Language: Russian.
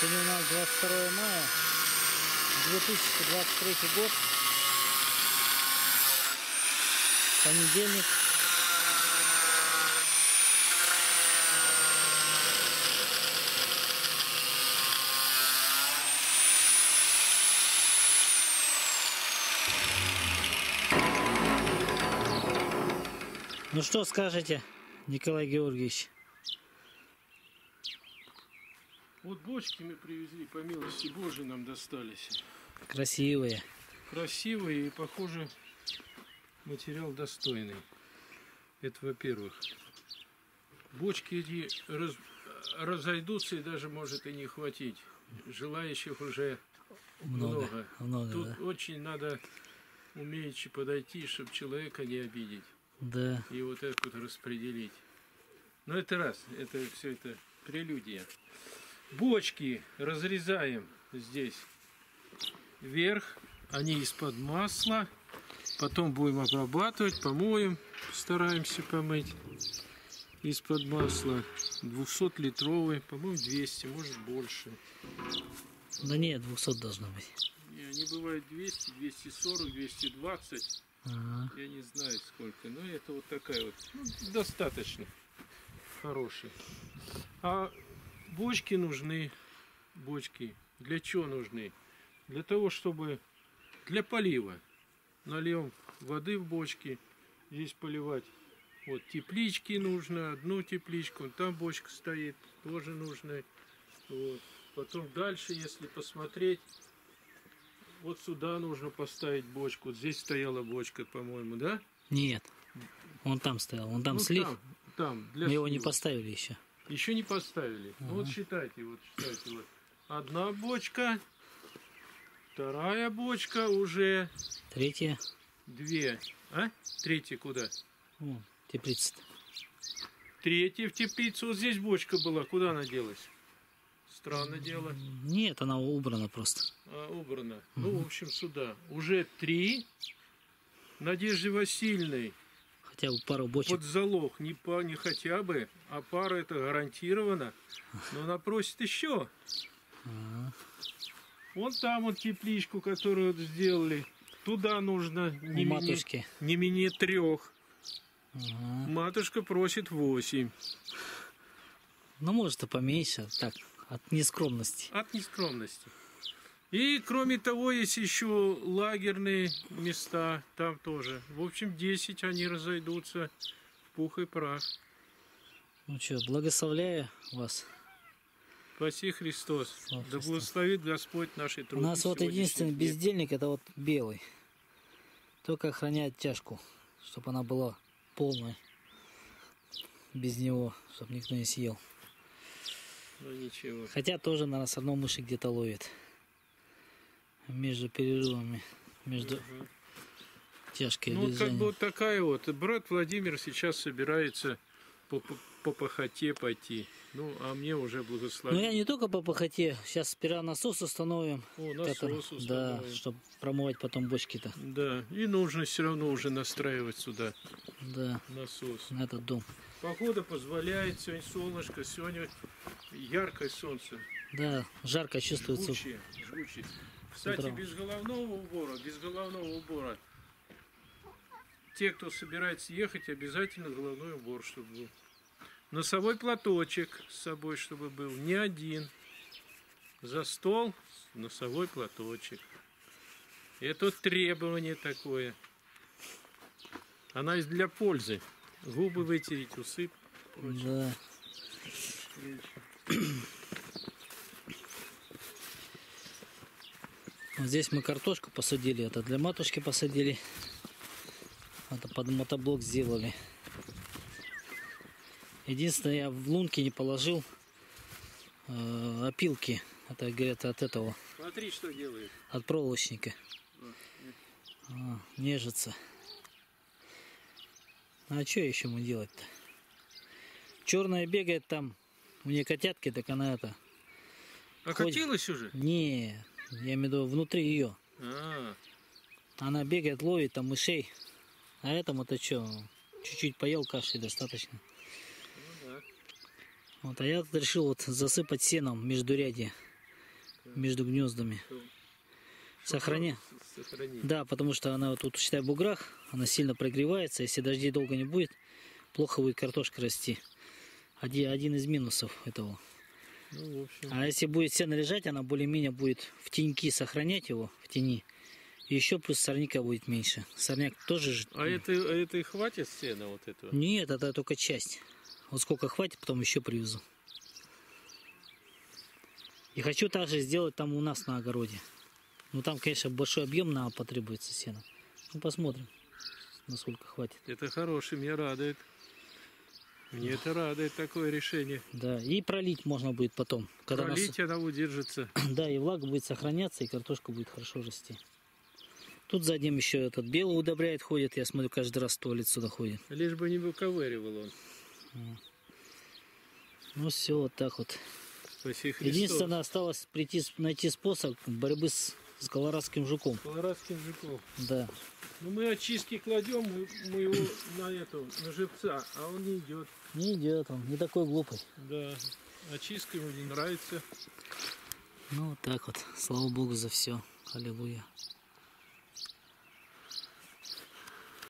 Сегодня у нас 22 мая 2023 год. Понедельник. Ну что скажете, Николай Георгиевич? Вот бочки мы привезли, по милости Божией нам достались. Красивые. Красивые и, похоже, материал достойный. Это во-первых. Бочки эти раз- разойдутся и даже может и не хватить. Желающих уже Много. много. Много, Тут да. очень надо умеючи подойти, чтобы человека не обидеть. Да. и вот так вот распределить. Но это раз, это все это прелюдия. Бочки разрезаем здесь вверх, они из-под масла, потом будем обрабатывать, помоем, стараемся помыть из-под масла. 200-литровый, по-моему, 200, может больше. Да нет, 200 должно быть. И они бывают 200, 240, 220. Ага. Я не знаю сколько, но это вот такая вот, ну, достаточно хорошая. А бочки нужны, бочки, для чего нужны? Для того, чтобы, для полива. Нальем воды в бочки, здесь поливать. Вот теплички нужно, одну тепличку, там бочка стоит, тоже нужно. Вот. Потом дальше, если посмотреть, вот сюда нужно поставить бочку. Вот здесь стояла бочка, по-моему, да? Нет. Он там стоял, он там Ну, слив. Там, там, для Мы его не слива. поставили еще. Еще не поставили. Ну вот считайте, вот считайте. Вот. Одна бочка, вторая бочка уже Третья. две. А? Третья куда? О, теплица. Третья в теплицу. Вот здесь бочка была. Куда она делась? Странное дело. Нет, она убрана просто. А, убрана. Ну, в общем, сюда. Уже три. Надежды Васильевны Хотя бы пару бочек. под залог. Не, по, не хотя бы, а пара это гарантированно. Но она просит еще. Ага. Вон там вот тепличку, которую вот сделали. Туда нужно не менее, не менее трех. Ага. Матушка просит восемь. Ну, может, и поменьше. Так, от нескромности. От нескромности. И кроме того, есть еще лагерные места, там тоже. В общем, 10 они разойдутся в пух и прах. Ну что, благословляю вас. Спаси Христос. Слава Да Христу. благословит Господь наши У труды. нас вот единственный день. бездельник это вот белый. Только охраняет тяжку, чтобы она была полная. Без него, чтобы никто не съел. Ну ничего. Хотя тоже, наверное, с одной мыши где-то ловит. Между перерывами. Между Мгм. тяжкой Ну, вот как бы вот такая вот. Брат Владимир сейчас собирается по, по, по пойти. Ну, а мне уже Ну, благословить. я не только по похоте. Сейчас сперва насос установим. О, который- насос Да, установим. чтобы промывать потом бочки-то. Да, и нужно все равно уже настраивать сюда Да, насос. на этот дом. Погода позволяет, сегодня солнышко, сегодня яркое солнце. Да, жарко чувствуется. Жгучее, жгучее. Кстати, утром. без головного убора, без головного убора. Те, кто собирается ехать, обязательно головной убор, чтобы был. Носовой платочек с собой, чтобы был. Не один. За стол носовой платочек. Это требование такое. Она из для пользы. Губы вытереть, усып. Да. Вот здесь мы картошку посадили, это для матушки посадили. Это под мотоблок сделали. Единственное, я в лунки не положил э, опилки. Это, говорят, от этого, Смотри, что делает. от проволочника. А, нежится. А что еще ему делать-то? Черная бегает там, у нее котятки, так она это... Окатилась уже? Не, я имею в виду внутри ее. А, Она бегает, ловит там мышей. А этому-то что, чуть-чуть поел каши достаточно. ну да. Вот, а я тут решил вот засыпать сеном между ряди. между гнездами. Сохраня. Сохранить. Да, потому что она вот тут, считай, в буграх, она сильно прогревается. Если дождей долго не будет, плохо будет картошка расти. Один из минусов этого. Ну, в общем, А если будет сено лежать, она более-менее будет в теньки сохранять его, в тени. И еще плюс сорняка будет меньше. Сорняк тоже же... а это, а это и хватит сена вот этого? Нет, это только часть. Вот сколько хватит, потом еще привезу. И хочу также сделать там у нас на огороде. Ну там, конечно, большой объем нам потребуется сена. Ну посмотрим, насколько хватит. Это хороший, меня радует. Мне это радует, такое решение. Да, и пролить можно будет потом. Когда нас- Пролить она удержится. Да, и влага будет сохраняться, и картошка будет хорошо расти. Тут за ним еще этот белый удобряет, ходит. Я смотрю, каждый раз в туалет сюда ходит. Лишь бы не выковыривал он. Ну все, вот так вот. Спаси Христос. Единственное, осталось прийти, найти способ борьбы с, с колорадским жуком. Колорадским жуком. Да. Ну мы очистки кладем, мы, мы его на эту, на живца, а он не идет. Не идет он, не такой глупый. Да. Очистка ему не нравится. Ну вот так вот. Слава Богу за все. Аллилуйя.